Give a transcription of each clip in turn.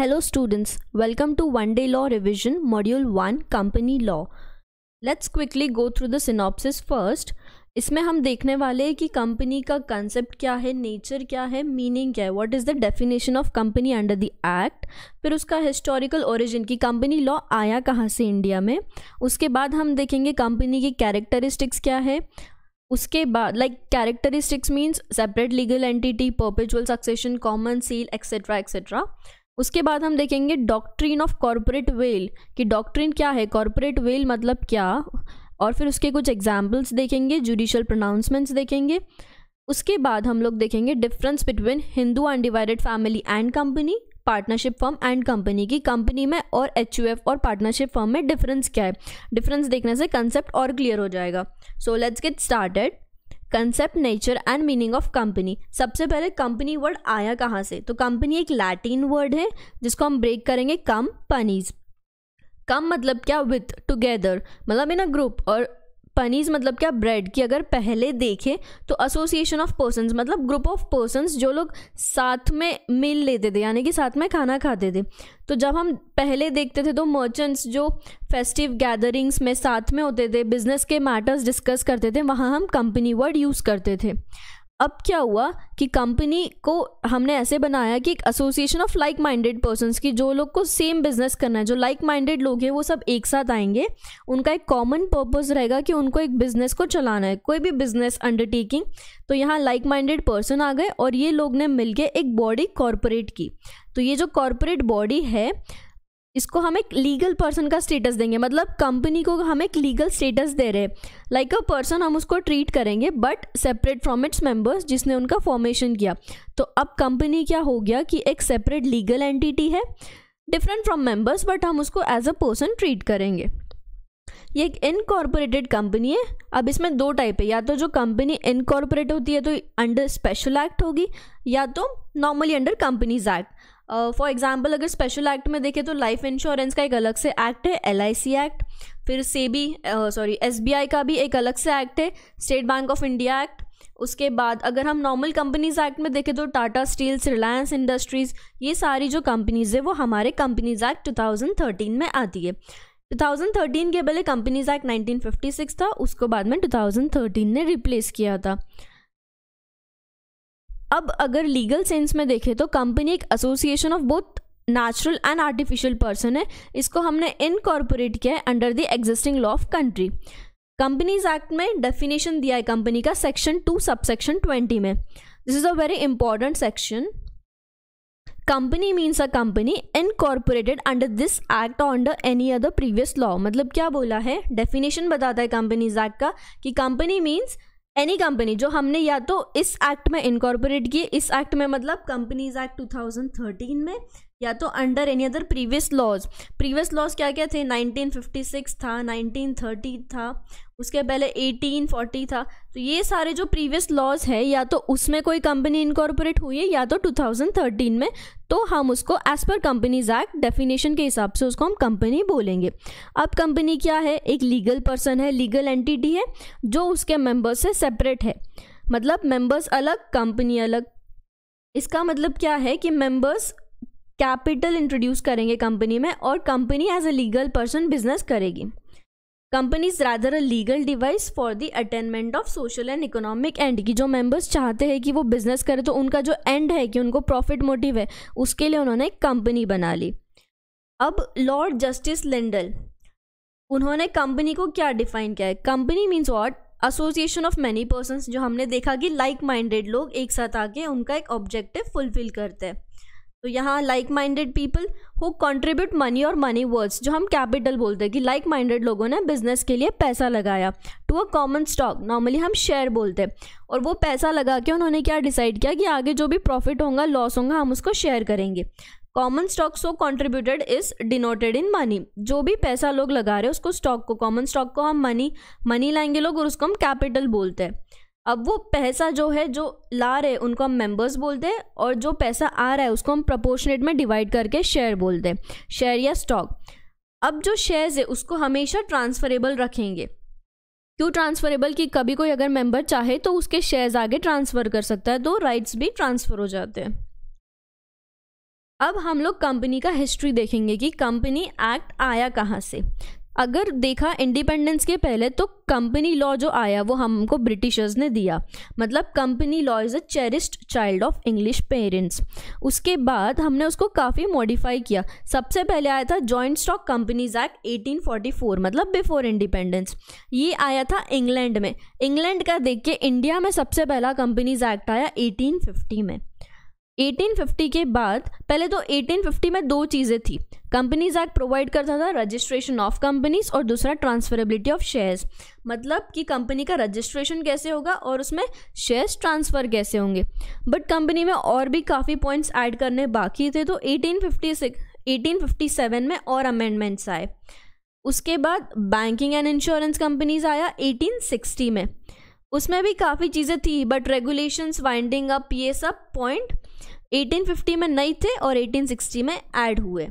Hello students, welcome to One Day Law Revision Module 1 Company Law. Let's quickly go through the synopsis first. इसमें हम देखने वाले हैं कि कंपनी का कंसेप्ट क्या है नेचर क्या है मीनिंग क्या है what is the definition of company under the act फिर उसका हिस्टोरिकल ओरिजिन की कंपनी लॉ आया कहाँ से इंडिया में? उसके बाद हम देखेंगे कंपनी की कैरेक्टरिस्टिक्स क्या है। उसके बाद like characteristics means separate legal entity perpetual succession common seal etcetera etcetera उसके बाद हम देखेंगे डॉक्ट्रिन ऑफ़ कॉरपोरेट वेल कि डॉक्ट्रिन क्या है? कॉरपोरेट वेल मतलब क्या? और फिर उसके कुछ एग्जाम्पल्स देखेंगे जुडिशल प्रोनाउंसमेंट्स देखेंगे। उसके बाद हम लोग देखेंगे difference between Hindu undivided family and company partnership firm and company की। कंपनी में और एचयूएफ और पार्टनरशिप फर्म में डिफरेंस क्या है? डिफरेंस देखने से कंसेप्ट और क्लियर हो जाएगा। So let's get started concept nature and meaning of company सबसे पहले कंपनी वर्ड आया कहाँ से? तो कंपनी एक लैटिन वर्ड है, जिसको हम ब्रेक करेंगे कम पनीज कम मतलब क्या? विथ टुगेदर मतलब इन अ ग्रुप और पनीज मतलब क्या? ब्रेड की अगर पहले देखें तो एसोसिएशन ऑफ़ पर्सन मतलब ग्रुप ऑफ़ पर्सन जो लोग साथ में मिल लेते थे, यानी कि साथ में खाना खाते थे। तो जब हम पहले देखते थे तो मर्चेंट्स जो फेस्टिव गैदरिंग्स में साथ में होते थे बिज़नेस के मैटर्स डिस्कस करते थे, वहाँ हम कंपनी वर्ड यूज़ करते थे। अब क्या हुआ कि कंपनी को हमने ऐसे बनाया कि एक association of like minded persons की जो लोग को सेम बिज़नेस करना है, जो लाइक माइंडेड लोग हैं, वो सब एक साथ आएँगे। उनका एक कॉमन पर्पस रहेगा कि उनको एक बिज़नेस को चलाना है, कोई भी बिज़नेस अंडरटेकिंग तो यहाँ लाइक माइंडेड पर्सन आ गए और ये लोग ने मिलके एक बॉडी कॉरपोरेट की। तो ये जो कॉरपोरेट बॉडी है इसको हम एक लीगल पर्सन का स्टेटस देंगे। मतलब कंपनी को हम एक लीगल स्टेटस दे रहे हैं। लाइक अ पर्सन हम उसको ट्रीट करेंगे but separate from its members जिसने उनका फॉर्मेशन किया। तो अब कंपनी क्या हो गया कि एक सेपरेट लीगल एंटिटी है डिफरेंट फ्रॉम मेंबर्स बट हम उसको एज अ पर्सन ट्रीट करेंगे। ये एक इनकॉर्पोरेटेड कंपनी है। अब इसमें दो टाइप है। या तो जो कंपनी इनकॉर्पोरेट होती है तो अंडर स्पेशल एक्ट होगी, या तो normally under companies act for uh, example अगर स्पेशल एक्ट में देखें तो लाइफ इंश्योरेंस का एक अलग से एक्ट है एल आई सी एक्ट फिर SEBI sorry S B I का भी एक अलग से एक्ट है State Bank of India act उसके बाद अगर हम नॉर्मल कंपनीज़ एक्ट में देखें तो टाटा स्टील्स रिलायंस इंडस्ट्रीज़ ये सारी जो कंपनीज़ है वो हमारे कंपनीज़ एक्ट 2013 में आती है. 2013 के पहले कंपनीज़ एक्ट 1956 था उसको बाद में 2013 ने रिप्लेस किया था. अब अगर लीगल सेंस में देखें तो कंपनी एक association of both natural and artificial person है। इसको हमने इनकॉर्पोरेट किया है under the existing law of country companies act में डेफिनेशन दिया है कंपनी का section two sub section twenty में। This is a very important section company means a company incorporated under this act और under any other previous law मतलब क्या बोला है? डेफिनेशन बताता है कंपनीज़ एक्ट का कि कंपनी मीन्स एनी कंपनी जो हमने या तो इस एक्ट में इनकॉर्पोरेट किए, इस एक्ट में मतलब कंपनीज़ एक्ट 2013 में या तो under any other previous laws previous laws क्या क्या थे? 1956 था 1930 था, उसके पहले 1840 था। तो ये सारे जो प्रीवियस लॉज है, या तो उसमें कोई कंपनी इनकॉर्पोरेट हुई है, या तो 2013 में तो हम उसको as per companies act definition के हिसाब से उसको हम कंपनी बोलेंगे। अब कंपनी क्या है? एक लीगल पर्सन है लीगल एंटिटी है, जो उसके मेंबर्स से सेपरेट है। मतलब मेंबर्स अलग कंपनी अलग। इसका मतलब क्या है कि मेंबर्स कैपिटल इंट्रोड्यूस करेंगे कंपनी में और company as a legal person business करेगी। Company is rather a legal device for the attainment of social and economic end की जो मेंबर्स चाहते हैं कि वो बिज़नेस करें तो उनका जो एंड है कि उनको प्रॉफिट मोटिव है, उसके लिए उन्होंने एक कंपनी बना ली। अब लॉर्ड जस्टिस लिंडल उन्होंने कंपनी को क्या डिफाइन किया है? Company means what association of many person जो हमने देखा कि लाइक माइंडेड लोग एक साथ आके उनका एक ऑब्जेक्टिव फुलफिल करते हैं। तो यहाँ like minded people who contribute money और मनी वर्ड्स जो हम कैपिटल बोलते हैं कि लाइक माइंडेड लोगों ने बिज़नेस के लिए पैसा लगाया to a common stock normally हम शेयर बोलते हैं। और वो पैसा लगा के उन्होंने क्या डिसाइड किया कि आगे जो भी प्रॉफिट होगा लॉस होगा, हम उसको शेयर करेंगे। Common stock so contributed is denoted in money जो भी पैसा लोग लगा रहे हैं, उसको स्टॉक को कॉमन स्टॉक को हम मनी मनी लाएँगे लोग और उसको हम कैपिटल बोलते हैं। अब वो पैसा जो है, जो ला रहे, उनको हम मेंबर्स बोलते हैं और जो पैसा आ रहा है, उसको हम प्रपोर्शनेट में डिवाइड करके शेयर बोलते हैं शेयर या स्टॉक अब जो शेयर्स है, उसको हमेशा ट्रांसफरेबल रखेंगे। क्यों ट्रांसफरेबल कि कभी कोई अगर मेंबर चाहे तो उसके शेयर्स आगे ट्रांसफ़र कर सकता है तो राइट्स भी ट्रांसफ़र हो जाते हैं। अब हम लोग कंपनी का हिस्ट्री देखेंगे कि कंपनी एक्ट आया कहाँ से। अगर देखा इंडिपेंडेंस के पहले तो कंपनी लॉ जो आया, वो हमको ब्रिटिशर्स ने दिया। मतलब company law is a cherished child of English parents उसके बाद हमने उसको काफ़ी मॉडिफाई किया। सबसे पहले आया था जॉइंट स्टॉक कंपनीज़ एक्ट 1844 मतलब बिफोर इंडिपेंडेंस ये आया था इंग्लैंड में। इंग्लैंड का देख के इंडिया में सबसे पहला कंपनीज़ एक्ट आया 1850 में। 1850 के बाद, पहले तो 1850 में दो चीज़ें थी। कंपनीज़ एक्ट प्रोवाइड करता था रजिस्ट्रेशन ऑफ़ कंपनीज़ और दूसरा ट्रांसफरेबिलिटी ऑफ़ शेयर्स मतलब कि कंपनी का रजिस्ट्रेशन कैसे होगा और उसमें शेयर्स ट्रांसफ़र कैसे होंगे। बट कंपनी में और भी काफ़ी पॉइंट्स ऐड करने बाकी थे तो 1856 1857 में और अमेंडमेंट्स आए। उसके बाद बैंकिंग एंड इंश्योरेंस कंपनीज़ आया 1860 में। उसमें भी काफ़ी चीज़ें थी बट रेगुलेशंस वाइंडिंग अप ये सब पॉइंट 1850 में नहीं थे और 1860 में ऐड हुए।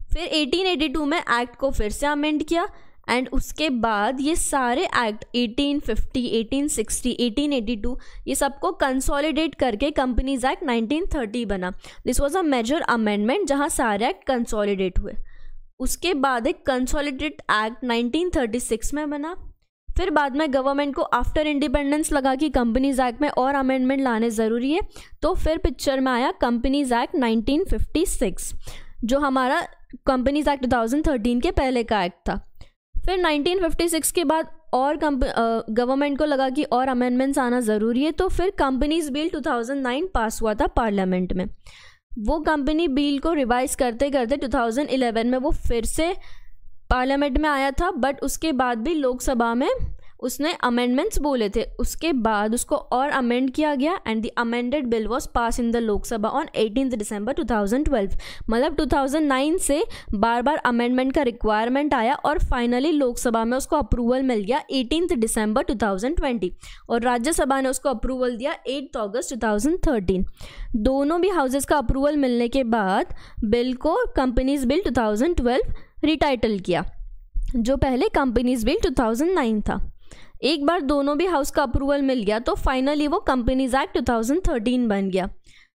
फिर 1882 में एक्ट को फिर से अमेंड किया एंड उसके बाद ये सारे एक्ट 1850, 1860, 1882 ये सबको कंसोलिडेट करके कंपनीज़ एक्ट 1930 बना। This was a major amendment जहाँ सारे एक्ट कंसोलिडेट हुए। उसके बाद एक कंसोलिडेट एक्ट 1936 में बना। फिर बाद में गवर्नमेंट को आफ्टर इंडिपेंडेंस लगा कि कंपनीज़ एक्ट में और अमेंडमेंट लाने ज़रूरी है तो फिर पिक्चर में आया कंपनीज़ एक्ट 1956 जो हमारा कंपनीज़ एक्ट 2013 के पहले का एक्ट था। फिर 1956 के बाद और गवर्नमेंट को लगा कि और अमेंडमेंट्स आना ज़रूरी है तो फिर कंपनीज़ बिल 2009 पास हुआ था पार्लियामेंट में। वो कंपनी बिल को रिवाइज करते करते 2011 में वो फिर से पार्लियामेंट में आया था बट उसके बाद भी लोकसभा में उसने अमेंडमेंट्स बोले थे। उसके बाद उसको और अमेंड किया गया and the amended bill was pass in the Lok Sabha on eighteen December 2012 मतलब 2009 से बार बार अमेंडमेंट का रिक्वायरमेंट आया और फाइनली लोकसभा में उसको अप्रूवल मिल गया एटीन दिसंबर 2020 और राज्यसभा ने उसको अप्रूवल दिया एट अगस्त 2013 दोनों भी हाउसेस का अप्रूवल मिलने के बाद बिल को कंपनीज़ बिल 2012 रिटाइटल किया, जो पहले कंपनीज़ बिल 2009 था। एक बार दोनों भी हाउस का अप्रूवल मिल गया तो फाइनली वो कंपनीज़ एक्ट 2013 बन गया।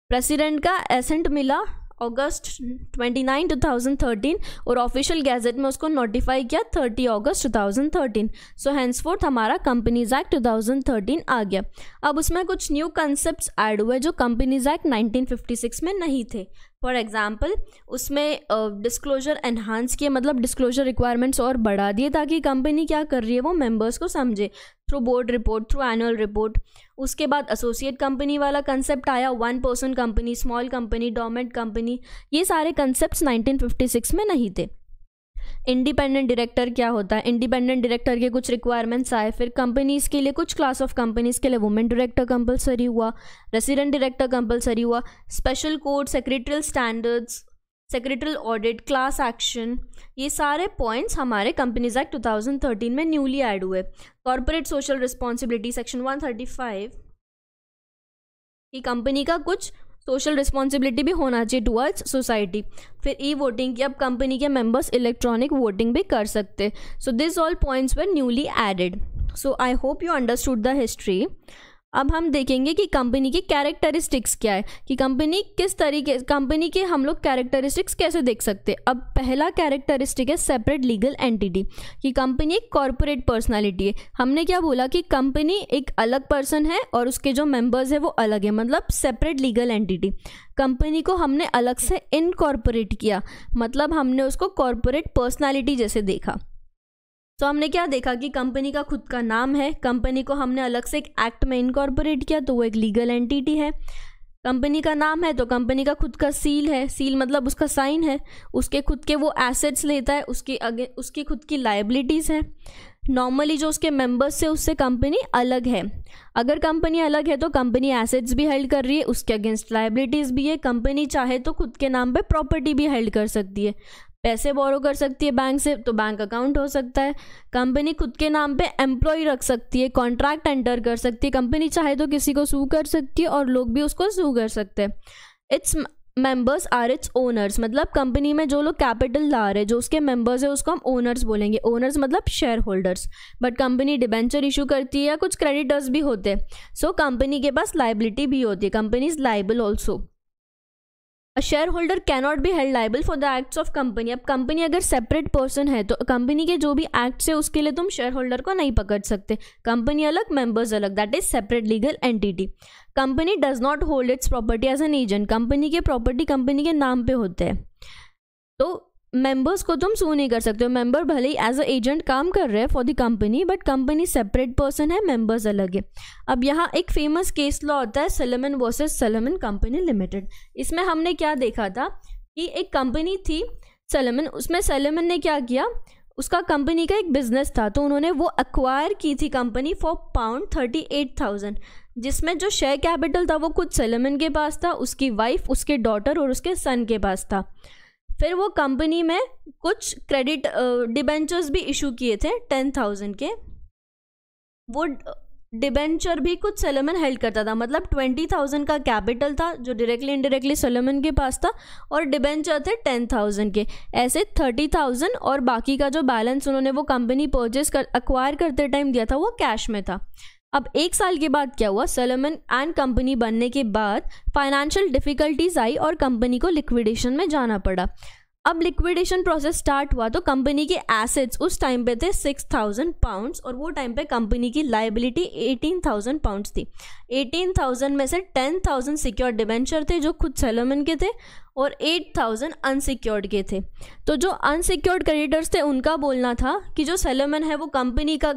प्रेसिडेंट का एसेंट मिला अगस्त 29 2013 और ऑफिशियल गैजेट में उसको नोटिफाई किया 30 अगस्त 2013 सो हैंसफोर्थ हमारा कंपनीज़ एक्ट 2013 आ गया। अब उसमें कुछ न्यू कंसेप्ट ऐड हुए जो कंपनीज़ एक्ट 1956 में नहीं थे। फॉर एग्ज़ाम्पल उसमें डिस्क्लोजर एनहांस किए मतलब डिस्क्लोजर रिक्वायरमेंट्स और बढ़ा दिए ताकि कंपनी क्या कर रही है, वो मेंबर्स को समझे। Through board report through annual report उसके बाद एसोसिएट कंपनी वाला कंसेप्ट आया one person company small company dormant company ये सारे कंसेप्ट 1956 में नहीं थे। इंडिपेंडेंट डायरेक्टर क्या होता है? इंडिपेंडेंट डायरेक्टर के कुछ रिक्वायरमेंट्स आए, फिर कंपनीज़ के लिए कुछ क्लास ऑफ़ कंपनीज़ के लिए वुमेन डायरेक्टर कंपलसरी हुआ रेसिडेंट डायरेक्टर कंपलसरी हुआ special code secretarial standards secretarial audit class action ये सारे पॉइंट्स हमारे कंपनीज़ एक्ट 2013 में न्यूली ऐड हुए। कॉरपोरेट सोशल रिस्पॉन्सिबिलिटी सेक्शन 135 की कंपनी का कुछ सोशल रिस्पॉन्सिबिलिटी भी होना चाहिए टुवर्ड्स सोसाइटी फिर ई वोटिंग की, अब कंपनी के मेंबर्स इलेक्ट्रॉनिक वोटिंग भी कर सकते. So this all points were newly added so I hope you understood the history अब हम देखेंगे कि कंपनी की कैरेक्टरिस्टिक्स क्या है, कि कंपनी किस तरीके कंपनी के हम लोग कैरेक्टरिस्टिक्स कैसे देख सकते हैं। अब पहला कैरेक्टरिस्टिक है सेपरेट लीगल एंटिटी कि कंपनी एक कॉरपोरेट पर्सनालिटी है। हमने क्या बोला कि कंपनी एक अलग पर्सन है और उसके जो मेंबर्स है वो अलग है मतलब सेपरेट लीगल एंटिटी कंपनी को हमने अलग से इनकॉर्पोरेट किया मतलब हमने उसको कॉरपोरेट पर्सनैलिटी जैसे देखा। तो हमने क्या देखा कि कंपनी का खुद का नाम है। कंपनी को हमने अलग से एक एक्ट में इनकॉर्पोरेट किया तो वो एक लीगल एंटिटी है। कंपनी का नाम है तो कंपनी का खुद का सील है। सील मतलब उसका साइन है। उसके खुद के वो एसेट्स लेता है, उसकी अगे, उसकी खुद की लाइबिलिटीज़ है। नॉर्मली जो उसके मेंबर्स से उससे कंपनी अलग है। अगर कंपनी अलग है तो कंपनी एसेट्स भी हेल्ड कर रही है, उसके अगेंस्ट लाइबिलिटीज़ भी है। कंपनी चाहे तो खुद के नाम पे प्रॉपर्टी भी हेल्ड कर सकती है। पैसे बोरो कर सकती है बैंक से तो बैंक अकाउंट हो सकता है। कंपनी खुद के नाम पे एम्प्लॉय रख सकती है कॉन्ट्रैक्ट एंटर कर सकती है। कंपनी चाहे तो किसी को सू कर सकती है और लोग भी उसको सू कर सकते हैं। Its members are its owners मतलब कंपनी में जो लोग कैपिटल ला रहे हैं, जो उसके मेंबर्स है, उसको हम ओनर्स बोलेंगे। ओनर्स मतलब share holders but company debenture issue करती है या कुछ क्रेडिटर्स भी होते हैं। सो कंपनी के पास लाइबिलिटी भी होती है company is liable also a share holder cannot be held liable for the acts of company अब कंपनी अगर सेपरेट पर्सन है तो कंपनी के जो भी एक्ट्स है, उसके लिए तुम शेयर होल्डर को नहीं पकड़ सकते। कंपनी अलग मेंबर्स अलग that is separate legal entity company does not hold its property as an agent company के प्रॉपर्टी कंपनी के नाम पे होते हैं। तो मेंबर्स को तुम सू नहीं कर सकते हो। मेंबर भले ही एज अ एजेंट काम कर रहे हैं for the company but company separate person है मेंबर्स अलग है। अब यहाँ एक फ़ेमस केस लॉ होता है Salomon versus Salomon company limited इसमें हमने क्या देखा था कि एक कंपनी थी सेलेमन उसमें सेलेमन ने क्या किया? उसका कंपनी का एक बिज़नेस था तो उन्होंने वो अक्वायर की थी company for pound thirty eight thousand जिसमें जो शेयर कैपिटल था वो खुद सेलेमन के पास था, उसकी वाइफ उसके डॉटर और उसके सन के पास था। फिर वो कंपनी में कुछ क्रेडिट डिबेंचर्स भी इशू किए थे टेन थाउज़ेंड के। वो डिबेंचर भी कुछ सेलेमन हेल्ड करता था मतलब ट्वेंटी थाउज़ेंड का कैपिटल था, जो डायरेक्टली इनडायरेक्टली सेलेमन के पास था, और डिबेंचर थे टेन थाउज़ेंड के। ऐसे थर्टी थाउज़ेंड और बाकी का जो बैलेंस उन्होंने वो कंपनी परचेज कर अक्वायर करते टाइम दिया था, वो कैश में था। अब एक साल के बाद क्या हुआ? सलमन एंड कंपनी बनने के बाद फाइनेंशियल डिफिकल्टीज आई और कंपनी को लिक्विडेशन में जाना पड़ा। अब लिक्विडेशन प्रोसेस स्टार्ट हुआ तो कंपनी के एसेट्स उस टाइम पे थे सिक्स थाउज़ेंड पाउंड्स और वो टाइम पे कंपनी की लाइबिलिटी एटीन थाउज़ेंड पाउंड्स थी। एटीन थाउज़ेंड में से टेन थाउज़ेंड सिक्योर डिवेंचर थे जो खुद सेलोमन के थे और एट थाउज़ेंड अनसिक्योर्ड के थे। तो जो अनसिक्योर्ड क्रेडिटर्स थे उनका बोलना था कि जो सेलोमन है वो कंपनी का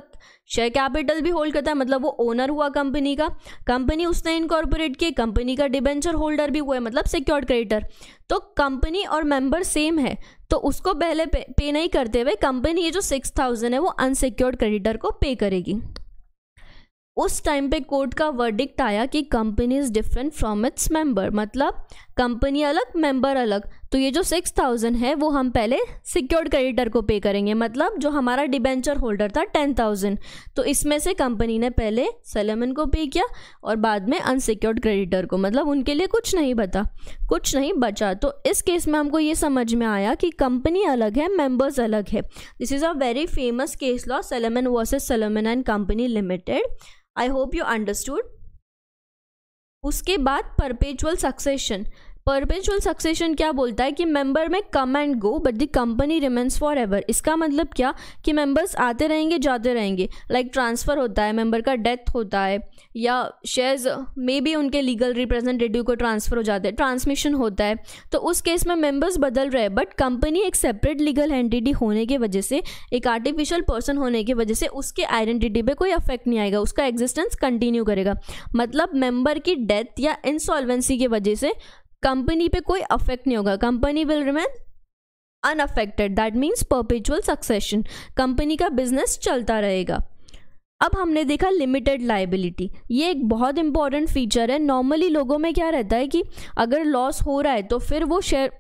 शेयर कैपिटल भी होल्ड करता है मतलब वो ओनर हुआ कंपनी का। कंपनी उसने इनकॉर्पोरेट की कंपनी का डिबेंचर होल्डर भी हुआ है मतलब सिक्योर्ड क्रेडिटर तो कंपनी और मेंबर सेम है तो उसको पहले पे, पे नहीं करते हुए कंपनी ये जो सिक्स थाउज़ेंड है वो अनसिक्योर्ड क्रेडिटर को पे करेगी। उस टाइम पे कोर्ट का वर्डिक्ट आया कि company is different from its member मतलब कंपनी अलग मेंबर अलग. तो ये जो सिक्स थाउज़ेंड है, वो हम पहले सिक्योर्ड क्रेडिटर को पे करेंगे. मतलब जो हमारा डिबेंचर होल्डर था टेन थाउज़ेंड तो इसमें से कंपनी ने पहले सेलेमन को पे किया और बाद में अनसिक्योर्ड क्रेडिटर को. मतलब उनके लिए कुछ नहीं बता कुछ नहीं बचा. तो इस केस में हमको ये समझ में आया कि कंपनी अलग है मेंबर्स अलग है. This is a very famous case law Salomon versus Salomon and company limited I hope you understood उसके बाद परपेचुअल सक्सेशन परपेचुअल सक्सेशन क्या बोलता है कि मेंबर में come and go but the company remains for ever इसका मतलब क्या? कि मेंबर्स आते रहेंगे, जाते रहेंगे. लाइक like ट्रांसफ़र होता है मेंबर का डेथ होता है, या शेयर्स मे बी उनके लीगल रिप्रेजेंटेटिव को ट्रांसफ़र हो जाते हैं ट्रांसमिशन होता है. तो उस केस में मेंबर्स बदल रहे हैं बट कंपनी एक सेपरेट लीगल एंटिटी होने की वजह से, एक आर्टिफिशियल पर्सन होने की वजह से उसके आइडेंटिटी पे कोई अफेक्ट नहीं आएगा, उसका एग्जिस्टेंस कंटिन्यू करेगा. मतलब मेंबर की डेथ या इंसॉल्वेंसी की वजह से कंपनी पे कोई अफेक्ट नहीं होगा। Company will remain unaffected that means perpetual succession company का बिज़नेस चलता रहेगा। अब हमने देखा लिमिटेड लाइबिलिटी ये एक बहुत इंपॉर्टेंट फीचर है। नॉर्मली लोगों में क्या रहता है कि अगर लॉस हो रहा है तो फिर वो शेयर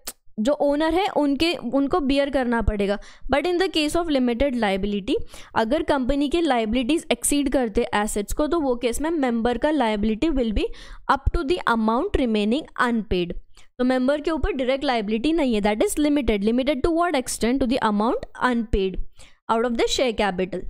जो ओनर है, उनके, उनको बियर करना पड़ेगा। But in the case of limited liability अगर कंपनी के लाइबिलिटीज एक्सीड करते एसेट्स को तो वो केस में मेंबर का liability will be up to the amount remaining unpaid तो मेंबर के ऊपर डायरेक्ट लाइबिलिटी नहीं है that is limited limited to what extend to the amount unpaid out of the share capital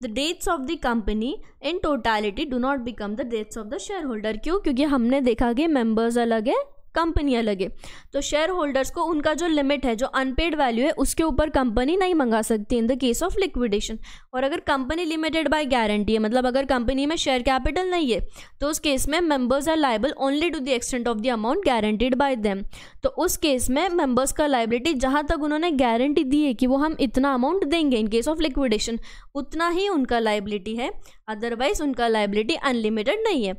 the debts of the company in totality do not become the debts of the share holder क्यों? क्योंकि हमने देखा कि members अलग है company लगे। तो share holders को उनका जो लिमिट है, जो अनपेड वैल्यू है, उसके ऊपर कंपनी नहीं मंगा सकती in the case of liquidation और अगर कंपनी लिमिटेड बाय गारंटी है मतलब अगर कंपनी में शेयर कैपिटल नहीं है तो उस केस में members are liable only to the extent of the amount guaranteed by them तो उस केस में मेंबर्स का लाइबिलिटी जहाँ तक उन्होंने गारंटी दी है कि वो हम इतना अमाउंट देंगे इन केस ऑफ़ लिक्विडेशन उतना ही उनका लाइबिलिटी है। अदरवाइज़ उनका लाइबिलिटी अनलिमिटेड नहीं है।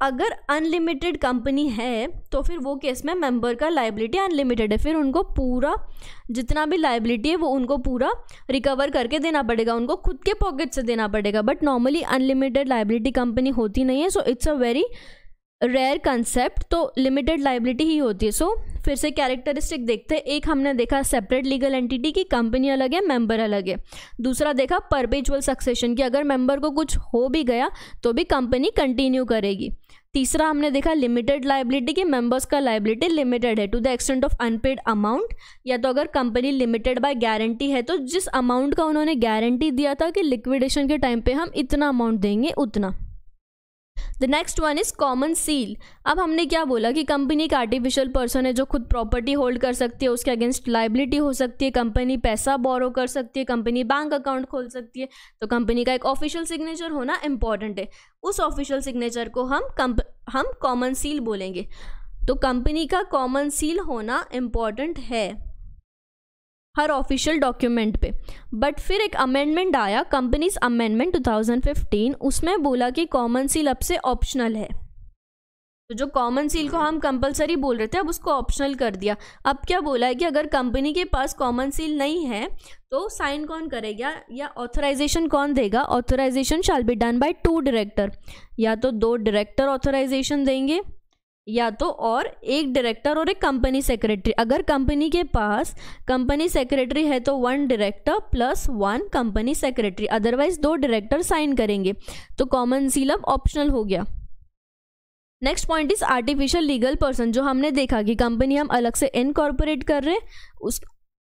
अगर अनलिमिटेड कंपनी है तो फिर वो केस में मेंबर का लाइबिलिटी अनलिमिटेड है। फिर उनको पूरा जितना भी लाइबिलिटी है वो उनको पूरा रिकवर करके देना पड़ेगा। उनको खुद के पॉकेट से देना पड़ेगा। But normally unlimited liability company होती नहीं है so it's a very rare concept तो लिमिटेड लाइबिलिटी ही होती है। सो so, फिर से कैरेक्टरिस्टिक देखते हैं। एक हमने देखा सेपरेट लीगल एंटिटी की कंपनी अलग है मेंबर अलग है। दूसरा देखा परपेचुअल सक्सेशन की। अगर मेंबर को कुछ हो भी गया तो भी कंपनी कंटिन्यू करेगी। तीसरा हमने देखा लिमिटेड लाइबिलिटी के मेंबर्स का लाइबिलिटी लिमिटेड है to the extent of unpaid amount या तो अगर कंपनी लिमिटेड बाय गारंटी है तो जिस अमाउंट का उन्होंने गारंटी दिया था कि लिक्विडेशन के टाइम पे हम इतना अमाउंट देंगे, उतना। The next one is common seal अब हमने क्या बोला कि कंपनी एक आर्टिफिशियल पर्सन है जो खुद प्रॉपर्टी होल्ड कर सकती है, उसके अगेंस्ट लाइबिलिटी हो सकती है कंपनी पैसा बोरो कर सकती है कंपनी बैंक अकाउंट खोल सकती है तो कंपनी का एक ऑफिशियल सिग्नेचर होना इंपॉर्टेंट है। उस ऑफिशियल सिग्नेचर को हम कंप हम कॉमन सील बोलेंगे। तो कंपनी का कॉमन सील होना इंपॉर्टेंट है। हर ऑफिशियल डॉक्यूमेंट पे। बट फिर एक अमेंडमेंट आया कंपनीज़ अमेंडमेंट 2015 उसमें बोला कि कॉमन सील अब से ऑप्शनल है। तो जो कॉमन सील को हम कंपलसरी बोल रहे थे, अब उसको ऑप्शनल कर दिया। अब क्या बोला है कि अगर कंपनी के पास कॉमन सील नहीं है तो साइन कौन करेगा? या ऑथराइजेशन कौन देगा? Authorization shall be done by two director या तो दो डायरेक्टर ऑथराइजेशन देंगे या तो और एक डायरेक्टर और एक कंपनी सेक्रेटरी अगर कंपनी के पास कंपनी सेक्रेटरी है तो one director plus one company secretary otherwise दो डायरेक्टर साइन करेंगे. तो कॉमन सील अब ऑप्शनल हो गया. Next point is artificial legal person जो हमने देखा कि कंपनी हम अलग से इनकॉर्पोरेट कर रहे हैं, उस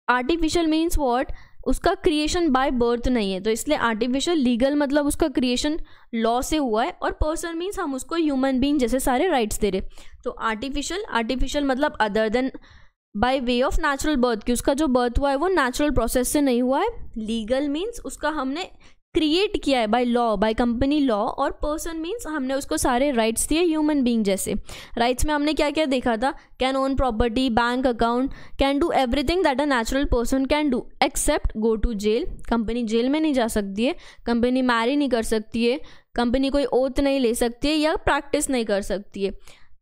आर्टिफिशियल मीन्स वॉट उसका क्रिएशन बाय बर्थ नहीं है तो इसलिए आर्टिफिशियल लीगल मतलब उसका क्रिएशन लॉ से हुआ है और पर्सन मीन्स हम उसको ह्यूमन बींग जैसे सारे राइट्स दे रहे तो आर्टिफिशियल आर्टिफिशियल मतलब other than by way of natural birth कि उसका जो बर्थ हुआ है वो नेचुरल प्रोसेस से नहीं हुआ है। लीगल मीन्स उसका हमने क्रिएट किया है by law by company law और पर्सन मीन्स हमने उसको सारे राइट्स दिए ह्यूमन बींग जैसे। राइट्स में हमने क्या क्या देखा था? Can own property bank account can do everything that a natural person can do except go to jail company jail में नहीं जा सकती है कंपनी मैरी नहीं कर सकती है कंपनी कोई ओथ नहीं ले सकती है या प्रैक्टिस नहीं कर सकती है।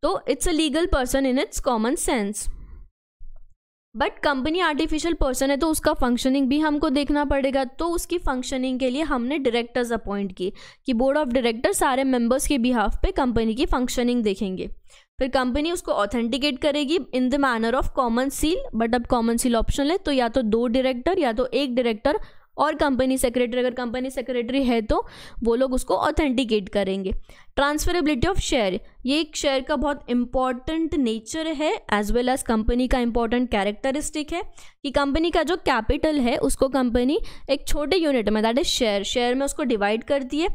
तो it's a legal person in it's common sense but company artificial person है तो उसका फंक्शनिंग भी हमको देखना पड़ेगा। तो उसकी फंक्शनिंग के लिए हमने डायरेक्टर्स अपॉइंट किए कि बोर्ड ऑफ़ डायरेक्टर सारे मेंबर्स के बिहाफ पे कंपनी की फंक्शनिंग देखेंगे। फिर कंपनी उसको ऑथेंटिकेट करेगी in the manner of common seal but अब कॉमन सील ऑप्शन है तो या तो दो डायरेक्टर या तो एक डायरेक्टर और कंपनी सेक्रेटरी अगर कंपनी सेक्रेटरी है तो वो लोग उसको ऑथेंटिकेट करेंगे। ट्रांसफरेबिलिटी ऑफ़ शेयर ये एक शेयर का बहुत इंपॉर्टेंट नेचर है एज वेल एज कंपनी का इंपॉर्टेंट कैरेक्टरिस्टिक है कि कंपनी का जो कैपिटल है, उसको कंपनी एक छोटे यूनिट में दैट इज़ शेयर शेयर में उसको डिवाइड करती है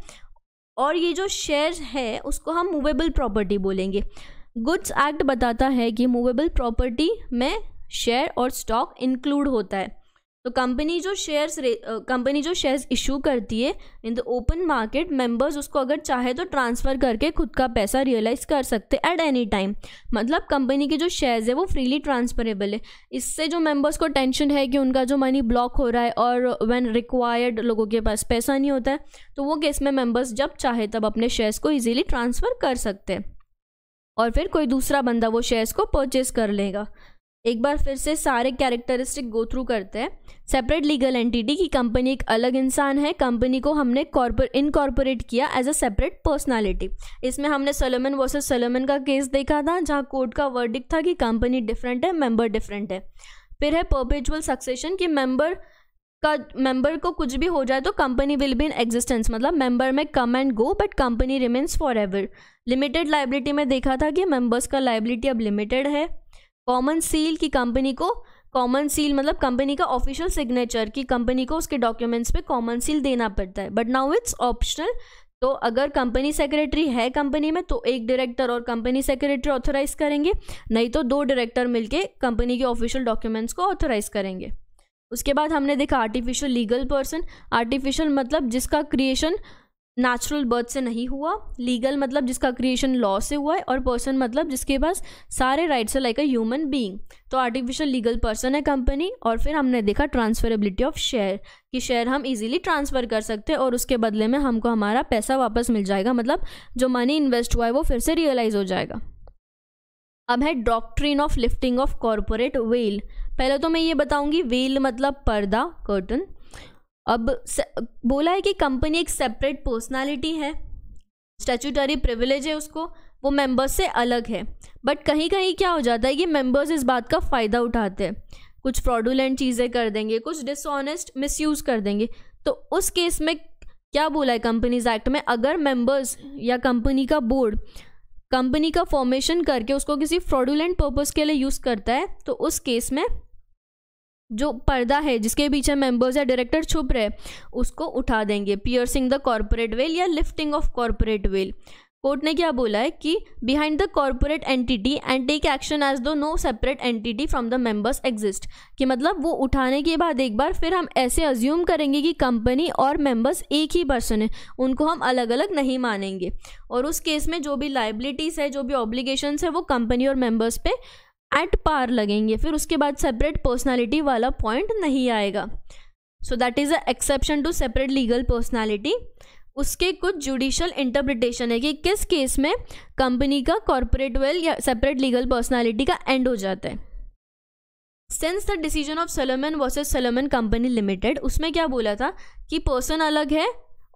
और ये जो शेयर है, उसको हम मूवेबल प्रॉपर्टी बोलेंगे। गुड्स एक्ट बताता है कि मूवेबल प्रॉपर्टी में शेयर और स्टॉक इंक्लूड होता है। तो कंपनी जो शेयर्स कंपनी जो शेयर्स इशू करती है in the open market members उसको अगर चाहे तो ट्रांसफ़र करके खुद का पैसा रियलाइज़ कर सकते एट एनी टाइम मतलब कंपनी के जो शेयर्स है, वो फ्रीली ट्रांसफरेबल है. इससे जो मेंबर्स को टेंशन है कि उनका जो मनी ब्लॉक हो रहा है और व्हेन रिक्वायर्ड लोगों के पास पैसा नहीं होता है तो वो केस में मेंबर्स जब चाहे तब अपने शेयर्स को ईजिली ट्रांसफ़र कर सकते हैं। और फिर कोई दूसरा बंदा वो शेयर्स को परचेज कर लेगा। एक बार फिर से सारे कैरेक्टरिस्टिक गो थ्रू करते हैं। सेपरेट लीगल एंटिटी की कंपनी एक अलग इंसान है। कंपनी को हमने कॉर्पोर इनकॉर्पोरेट किया एज अ सेपरेट पर्सनालिटी इसमें हमने सलोमन वर्सेस सलोमन का केस देखा था, जहाँ कोर्ट का वर्डिक था कि कंपनी डिफरेंट है मेंबर डिफरेंट है। फिर है परपेचुअल सक्सेशन कि मेंबर का मेंबर को कुछ भी हो जाए तो company will be in existence मतलब मेंबर में come and go but company remains forever limited liability में देखा था कि मेंबर्स का लाइबिलिटी अब लिमिटेड है। कॉमन सील की कंपनी को, कॉमन सील मतलब कंपनी का ऑफिशियल सिग्नेचर की कंपनी को उसके डॉक्यूमेंट्स पे कॉमन सील देना पड़ता है। बट नाउ इट्स ऑप्शनल तो अगर कंपनी सेक्रेटरी है कंपनी में तो एक डायरेक्टर और कंपनी सेक्रेटरी ऑथोराइज करेंगे। नहीं तो दो डायरेक्टर मिलके कंपनी के ऑफिशियल डॉक्यूमेंट्स को ऑथोराइज करेंगे। उसके बाद हमने देखा आर्टिफिशियल लीगल पर्सन आर्टिफिशियल मतलब जिसका क्रिएशन नेचुरल बर्थ से नहीं हुआ लीगल मतलब जिसका क्रिएशन लॉ से हुआ है और पर्सन मतलब जिसके पास सारे राइट्स है लाइक अ ह्यूमन बीइंग तो आर्टिफिशियल लीगल पर्सन है कंपनी और फिर हमने देखा ट्रांसफरेबिलिटी ऑफ़ शेयर कि शेयर हम इजीली ट्रांसफ़र कर सकते हैं और उसके बदले में हमको हमारा पैसा वापस मिल जाएगा मतलब जो मनी इन्वेस्ट हुआ है वो फिर से रियलाइज़ हो जाएगा. अब है doctrine of lifting of corporate veil पहले तो मैं ये बताऊँगी वेल मतलब पर्दा कर्टन अब बोला है कि कंपनी एक सेपरेट पर्सनालिटी है। स्टेचुटरी प्रिविलेज है उसको, वो मेंबर्स से अलग है। बट कहीं कहीं क्या हो जाता है कि मेंबर्स इस बात का फ़ायदा उठाते हैं। कुछ फ्रॉडुलेंट चीज़ें कर देंगे, कुछ डिसऑनेस्ट मिसयूज़ कर देंगे। तो उस केस में क्या बोला है कंपनीज़ एक्ट में? अगर मेंबर्स या कंपनी का बोर्ड कंपनी का फॉर्मेशन करके उसको किसी फ्रॉडुलेंट पर्पज़ के लिए यूज़ करता है तो उस केस में जो पर्दा है, जिसके पीछे मेंबर्स या डायरेक्टर छुप रहे, उसको उठा देंगे। पियर्सिंग द कॉरपोरेट वेल या lifting of corporate veil court ने क्या बोला है कि behind the corporate entity and take action as though no separate entity from the members exist कि मतलब वो उठाने के बाद एक बार फिर हम ऐसे अज्यूम करेंगे कि कंपनी और मेंबर्स एक ही पर्सन है, उनको हम अलग अलग नहीं मानेंगे। और उस केस में जो भी लाइबिलिटीज़ है, जो भी ऑब्लिगेशंस है, वो कंपनी और मेंबर्स पे एट पार लगेंगे, फिर उसके बाद सेपरेट पर्सनैलिटी वाला पॉइंट नहीं आएगा। So that is a exception to separate legal personality उसके कुछ जुडिशल इंटरप्रिटेशन है कि किस केस में कंपनी का कॉरपोरेट वेल या सेपरेट लीगल पर्सनालिटी का एंड हो जाता है। Since the decision of Salomon versus Salomon company limited उसमें क्या बोला था कि पर्सन अलग है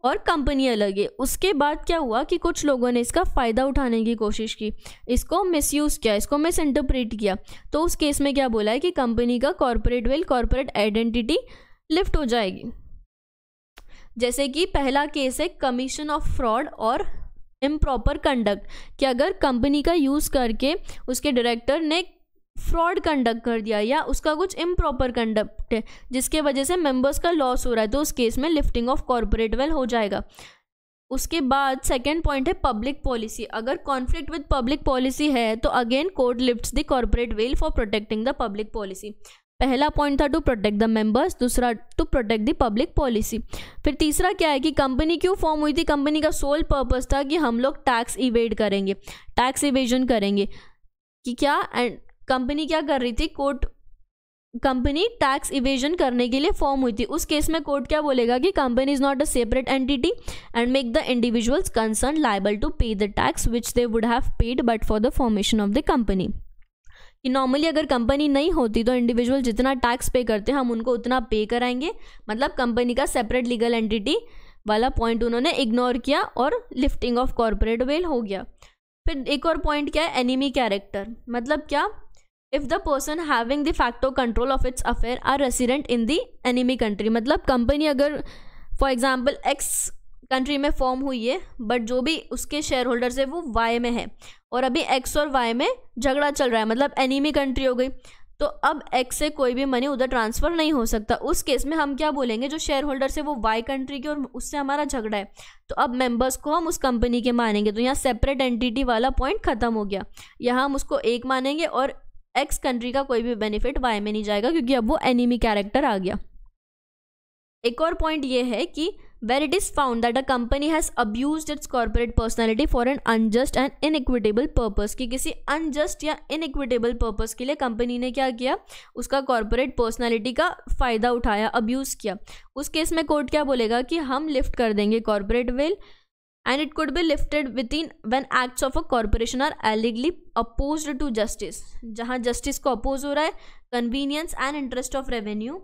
और कंपनी अलग है। उसके बाद क्या हुआ कि कुछ लोगों ने इसका फ़ायदा उठाने की कोशिश की। इसको मिसयूज़ किया, इसको मिस इंटरप्रेट किया। तो उस केस में क्या बोला है कि कंपनी का corporate veil corporate identity lift हो जाएगी। जैसे कि पहला केस है कमीशन ऑफ़ फ्रॉड और इम्प्रॉपर कंडक्ट कि अगर कंपनी का यूज़ करके उसके डायरेक्टर ने फ्रॉड कंडक्ट कर दिया या उसका कुछ इम्प्रॉपर कंडक्ट है, जिसके वजह से मेंबर्स का लॉस हो रहा है तो उस केस में लिफ्टिंग ऑफ़ कॉरपोरेट वेल हो जाएगा। उसके बाद सेकेंड पॉइंट है पब्लिक पॉलिसी अगर कॉन्फ्लिक्ट विद पब्लिक पॉलिसी है तो again court lifts the corporate veil for protecting the public policy पहला पॉइंट था टू प्रोटेक्ट द मेंबर्स दूसरा to protect the public policy फिर तीसरा क्या है कि कंपनी क्यों फॉर्म हुई थी? कंपनी का सोल पर्पस था कि हम लोग टैक्स इवेड करेंगे टैक्स इवेजन करेंगे, कि क्या एंड कंपनी क्या कर रही थी? कोर्ट, कंपनी टैक्स इवेजन करने के लिए फॉर्म हुई थी। उस केस में कोर्ट क्या बोलेगा कि company is not a separate entity and make the individuals concern liable to pay the tax which they would have paid but for the formation of the company कि normally अगर company नहीं होती तो individual जितना tax पे करते हैं हम उनको उतना पे कराएँगे। मतलब कंपनी का सेपरेट लीगल एंटिटी वाला पॉइंट उन्होंने इग्नोर किया और लिफ्टिंग ऑफ़ कॉरपोरेट वेल हो गया। फिर एक और पॉइंट क्या है? एनिमी कैरेक्टर मतलब क्या? If the person having de facto control of its affair are resident in the enemy country मतलब कंपनी अगर फॉर एग्ज़ाम्पल एक्स कंट्री में फॉर्म हुई है बट जो भी उसके शेयर होल्डर्स है, वो वाई में है। और अभी एक्स और वाई में झगड़ा चल रहा है मतलब एनीमी कंट्री हो गई। तो अब एक्स से कोई भी मनी उधर ट्रांसफ़र नहीं हो सकता। उस केस में हम क्या बोलेंगे? जो शेयर होल्डर्स है, वो वाई कंट्री के और उससे हमारा झगड़ा है। तो अब मेंबर्स को हम उस कंपनी के मानेंगे। तो यहाँ सेपरेट एंटिटी वाला पॉइंट ख़त्म हो गया। यहाँ हम उसको एक मानेंगे और एक्स कंट्री का कोई भी बेनिफिट वाई में नहीं जाएगा, क्योंकि अब वो एनिमी कैरेक्टर आ गया। एक और पॉइंट ये है कि where it is found that a company has abuse its corporate personality for an unjust and inequitable purpose कि किसी अनजस्ट या इनइक्विटेबल पर्पज़ के लिए कंपनी ने क्या किया? उसका कॉर्पोरेट पर्सनैलिटी का फ़ायदा उठाया अब्यूज़ किया। उस केस में कोर्ट क्या बोलेगा कि हम लिफ्ट कर देंगे corporate veil and it could be lifted within when acts of a corporation are allegedly opposed to justice जहाँ justice को oppose हो रहा है convenience and interest of revenue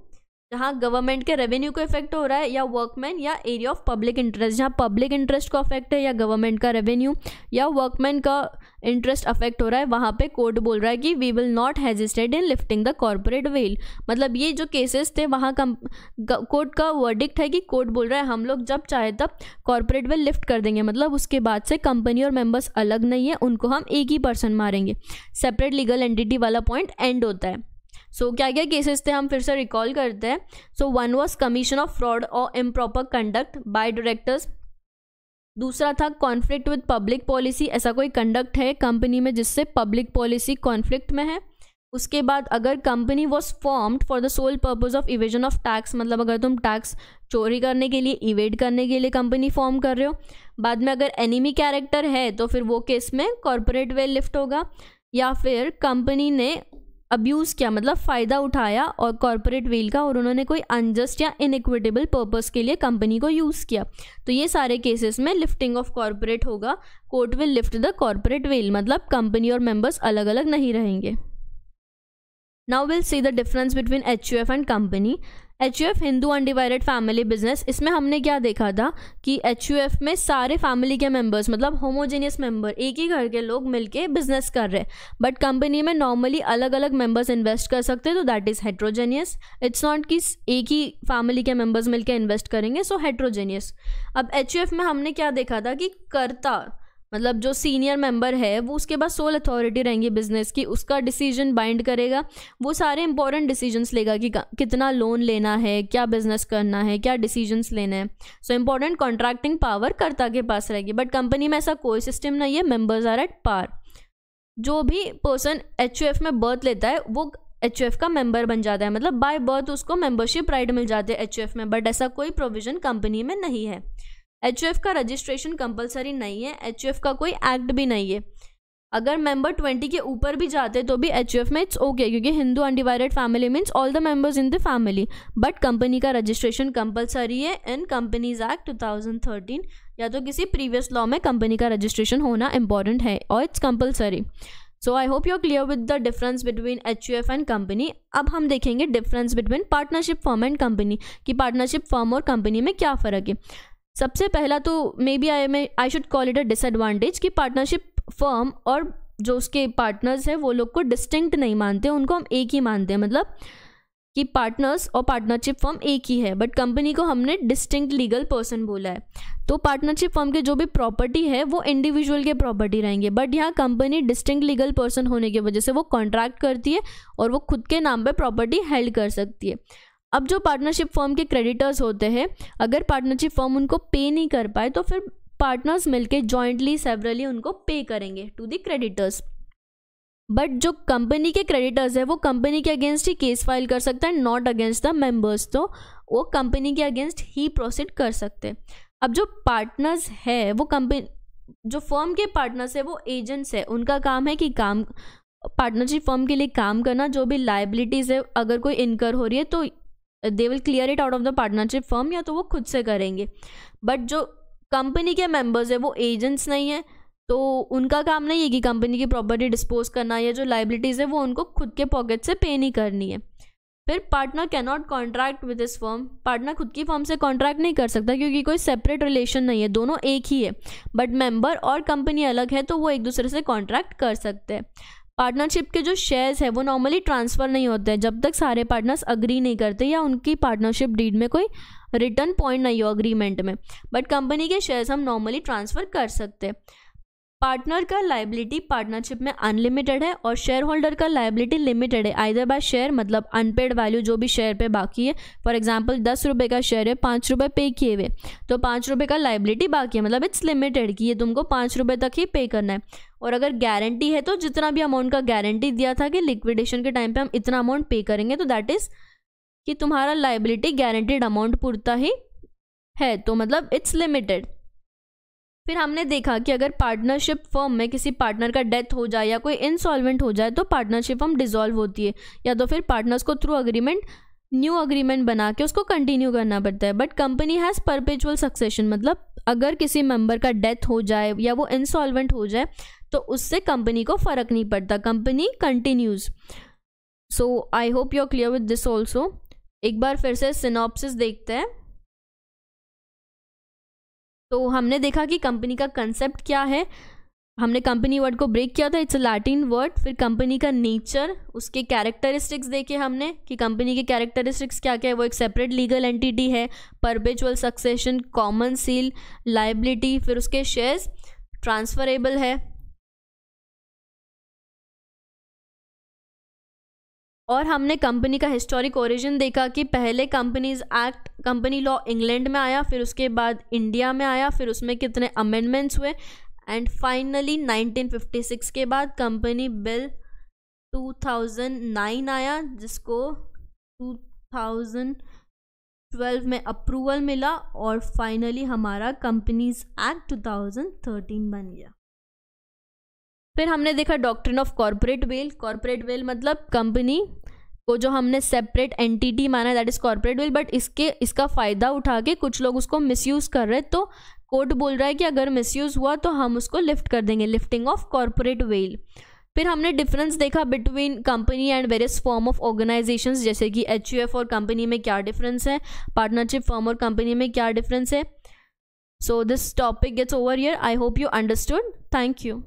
जहाँ गवर्नमेंट के रेवेन्यू को इफ़ेक्ट हो रहा है या वर्कमैन या एरिया ऑफ़ पब्लिक इंटरेस्ट जहाँ पब्लिक इंटरेस्ट को अफेक्ट है या गवर्नमेंट का रेवेन्यू या वर्कमैन का इंटरेस्ट अफेक्ट हो रहा है, वहाँ पे कोर्ट बोल रहा है कि we will not hesitated in lifting the corporate veil मतलब ये जो केसेस थे, वहाँ कम कोर्ट का वर्डिक्ट है कि कोर्ट बोल रहा है हम लोग जब चाहे तब कॉरपोरेट वेल लिफ्ट कर देंगे। मतलब उसके बाद से कंपनी और मेंबर्स अलग नहीं है, उनको हम एक ही पर्सन मारेंगे। सेपरेट लीगल एंटिटी वाला पॉइंट एंड होता है। सो क्या क्या केसेस थे हम फिर से रिकॉल करते हैं? So one was commission of fraud और इम्प्रॉपर कंडक्ट बाय डायरेक्टर्स दूसरा था कॉन्फ्लिक्ट विद पब्लिक पॉलिसी ऐसा कोई कंडक्ट है कंपनी में जिससे पब्लिक पॉलिसी कॉन्फ्लिक्ट में है? उसके बाद अगर company was formed for the sole purpose of evasion of tax मतलब अगर तुम टैक्स चोरी करने के लिए इवेड करने के लिए कंपनी फॉर्म कर रहे हो, बाद में अगर एनिमी कैरेक्टर है तो फिर वो केस में कॉरपोरेट वेल लिफ्ट होगा। या फिर कंपनी ने अब्यूज़ किया मतलब फ़ायदा उठाया और कॉरपोरेट वेल का और उन्होंने कोई अनजस्ट या इनइक्विटेबल पर्पज़ के लिए कंपनी को यूज़ किया। तो ये सारे केसेस में लिफ्टिंग ऑफ़ कॉरपोरेट होगा। Court will lift the corporate veil मतलब कंपनी और मेंबर्स अलग अलग नहीं रहेंगे। Now will see the difference between H U F and company H U F Hindu undivided family business इसमें हमने क्या देखा था कि एच यू एफ़ में सारे फैमिली के मेंबर्स मतलब होमोजेनियस मेंबर एक ही घर के लोग मिलके बिज़नेस कर रहे हैं। बट कंपनी में नॉर्मली अलग अलग मेंबर्स इन्वेस्ट कर सकते हैं तो that is heterogeneous it's not कि एक ही फैमिली के मेंबर्स मिलकर इन्वेस्ट करेंगे सो हेट्रोजेनियस अब एच यू एफ़ में हमने क्या देखा था कि कर्ता मतलब जो सीनियर मेंबर है, वो उसके पास सोल अथॉरिटी रहेंगी बिज़नेस की, उसका डिसीज़न बाइंड करेगा। वो सारे इंपॉर्टेंट डिसीजंस लेगा कि कितना लोन लेना है, क्या बिज़नेस करना है, क्या डिसीजंस लेना है। सो इंपॉर्टेंट कॉन्ट्रैक्टिंग पावर कर्ता के पास रहेगी। बट कंपनी में ऐसा कोई सिस्टम नहीं है मेंबर्स आर एट पार जो भी पर्सन एचयूएफ में बर्थ लेता है, वो एच का मेंबर बन जाता है। मतलब बाय बर्थ उसको मेंबरशिप राइट मिल जाते हैं एच में बट ऐसा कोई प्रोविज़न कंपनी में नहीं है। HUF का रजिस्ट्रेशन कंपलसरी नहीं है HUF का कोई एक्ट भी नहीं है। अगर मेंबर ट्वेंटी के ऊपर भी जाते तो भी HUF में इट्स ओके क्योंकि Hindu undivided family means all the members in the family but company का रजिस्ट्रेशन कंपलसरी है इन कंपनीज़ एक्ट 2013 या तो किसी प्रीवियस लॉ में कंपनी का रजिस्ट्रेशन होना इंपॉर्टेंट है और it's compulsory so I hope you clear with the difference between H U F and company अब हम देखेंगे difference between partnership firm and company कि पार्टनरशिप फर्म और कंपनी में क्या फ़र्क है। सबसे पहला तो maybe I may I should call it a disadvantage कि पार्टनरशिप फर्म और जो उसके पार्टनर्स हैं, वो लोग को डिस्टिंक्ट नहीं मानते, उनको हम एक ही मानते हैं। मतलब कि पार्टनर्स और पार्टनरशिप फर्म एक ही है बट कंपनी को हमने डिस्टिंक्ट लीगल पर्सन बोला है। तो पार्टनरशिप फर्म के जो भी प्रॉपर्टी है, वो इंडिविजुअल के प्रॉपर्टी रहेंगे बट यहाँ कंपनी डिस्टिंक्ट लीगल पर्सन होने की वजह से वो कॉन्ट्रैक्ट करती है और वो खुद के नाम पे प्रॉपर्टी हेल्ड कर सकती है। अब जो पार्टनरशिप फर्म के क्रेडिटर्स होते हैं, अगर पार्टनरशिप फर्म उनको पे नहीं कर पाए तो फिर पार्टनर्स मिलके जॉइंटली सेवरली उनको पे करेंगे टू द क्रेडिटर्स बट जो कंपनी के क्रेडिटर्स है, वो कंपनी के अगेंस्ट ही केस फ़ाइल कर सकता है नॉट अगेंस्ट द मेंबर्स तो वो कंपनी के अगेंस्ट ही प्रोसीड कर सकते हैं. अब जो पार्टनर्स है, वो कंपनी जो फर्म के पार्टनर्स है, वो एजेंट्स है. उनका काम है कि काम पार्टनरशिप फर्म के लिए काम करना, जो भी लाइबिलिटीज़ है, अगर कोई इनकर हो रही है तो they will clear it out of the partnership firm या तो वो खुद से करेंगे। बट जो कंपनी के मेंबर्स है, वो एजेंट्स नहीं है तो उनका काम नहीं है कि कंपनी की प्रॉपर्टी डिस्पोज करना या जो लाइबिलिटीज़ है, वो उनको खुद के पॉकेट से पे नहीं करनी है। फिर partner cannot contract with this firm partner खुद की फर्म से कॉन्ट्रैक्ट नहीं कर सकता क्योंकि कोई सेपरेट रिलेशन नहीं है, दोनों एक ही है। बट मेंबर और कंपनी अलग है तो वो एक दूसरे से कॉन्ट्रैक्ट कर सकते हैं। पार्टनरशिप के जो शेयर्स है, वो नॉर्मली ट्रांसफ़र नहीं होते हैं। जब तक सारे पार्टनर्स अग्री नहीं करते या उनकी पार्टनरशिप डीड में कोई रिटर्न पॉइंट नहीं हो अग्रीमेंट में बट कंपनी के शेयर्स हम नॉर्मली ट्रांसफ़र कर सकते हैं। पार्टनर का लाइबिलिटी पार्टनरशिप में अनलिमिटेड है और शेयर होल्डर का लाइबिलिटी लिमिटेड है। आइदर बाय शेयर मतलब अनपेड वैल्यू जो भी शेयर पे बाकी है फॉर एग्जांपल दस रुपये का शेयर है, पाँच रुपये पे किए हुए तो पाँच रुपये का लाइबिलिटी बाकी है मतलब इट्स लिमिटेड कि ये तुमको पाँच रुपये तक ही पे करना है। और अगर गारंटी है तो जितना भी अमाउंट का गारंटी दिया था कि लिक्विडेशन के टाइम पर हम इतना अमाउंट पे करेंगे तो दैट इज़ कि तुम्हारा लाइबिलिटी गारंटीड अमाउंट पुरता ही है तो मतलब इट्स लिमिटेड फिर हमने देखा कि अगर पार्टनरशिप फर्म में किसी पार्टनर का डेथ हो जाए या कोई इंसॉल्वेंट हो जाए तो पार्टनरशिप फर्म डिजॉल्व होती है. या तो फिर पार्टनर्स को थ्रू अग्रीमेंट न्यू अग्रीमेंट बना के उसको कंटिन्यू करना पड़ता है. But company has perpetual succession मतलब अगर किसी मेंबर का डेथ हो जाए या वो इंसॉल्वेंट हो जाए तो उससे कंपनी को फ़र्क नहीं पड़ता। Company continues so I hope you are clear with this also एक बार फिर से सिनॉप्सिस देखते हैं। तो हमने देखा कि कंपनी का कंसेप्ट क्या है। हमने कंपनी वर्ड को ब्रेक किया था इट्स अ लैटिन वर्ड फिर कंपनी का नेचर उसके कैरेक्टरिस्टिक्स देखे हमने कि कंपनी के कैरेक्टरिस्टिक्स क्या क्या है। वो एक सेपरेट लीगल एंटिटी है perpetual succession common seal liability फिर उसके शेयर्स ट्रांसफरेबल है। और हमने कंपनी का हिस्टोरिक ओरिजिन देखा कि पहले companies act, company law England में आया, फिर उसके बाद इंडिया में आया, फिर उसमें कितने अमेंडमेंट्स हुए एंड फाइनली 1956 के बाद कंपनी बिल 2009 आया, जिसको 2012 में अप्रूवल मिला और फाइनली हमारा कंपनीज़ एक्ट 2013 बन गया। फिर हमने देखा doctrine of corporate veil corporate veil मतलब कंपनी को जो हमने सेपरेट एंटिटी माना that is corporate veil but इसके, इसका फ़ायदा उठा के कुछ लोग उसको मिसयूज़ कर रहे तो कोर्ट बोल रहा है कि अगर मिसयूज़ हुआ तो हम उसको लिफ्ट कर देंगे लिफ्टिंग ऑफ़ कॉरपोरेट वेल फिर हमने डिफरेंस देखा between company and various form of organisations जैसे कि एचयूएफ और कंपनी में क्या डिफरेंस है पार्टनरशिप फॉर्म और कंपनी में क्या डिफरेंस है. So this topic gets over here I hope you understood thank you